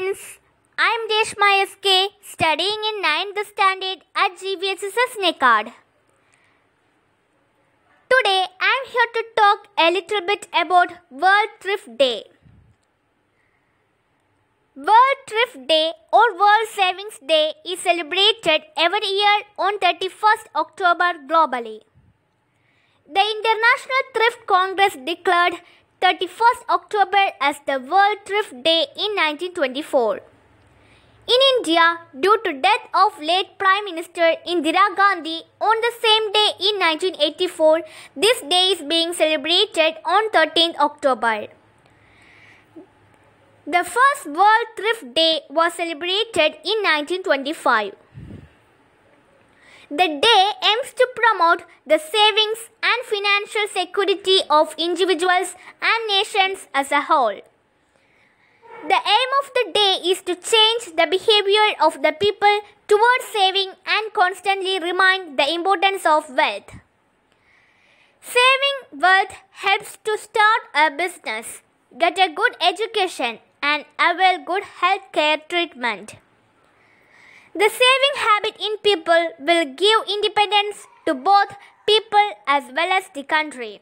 friends, I am Reshma SK studying in 9th standard at GVHSS Njekkad. Today I am here to talk a little bit about World Thrift Day. World Thrift Day or World Savings Day is celebrated every year on 31st October globally. The International Thrift Congress declared 31st October as the World Thrift Day in 1924. In India, due to death of late Prime Minister Indira Gandhi on the same day in 1984, this day is being celebrated on 13th October. The first World Thrift Day was celebrated in 1925. The day aims to promote the savings and financial security of individuals and nations as a whole. The aim of the day is to change the behavior of the people towards saving and constantly remind the importance of wealth. Saving wealth helps to start a business, get a good education, and avail good health care treatment. The saving habit in people will give independence to both people as well as the country.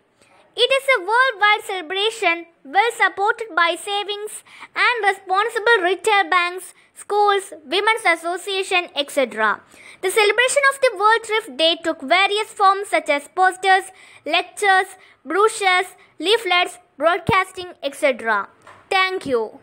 It is a worldwide celebration well supported by savings and responsible retail banks, schools, women's association, etc. The celebration of the World Thrift Day took various forms such as posters, lectures, brochures, leaflets, broadcasting, etc. Thank you.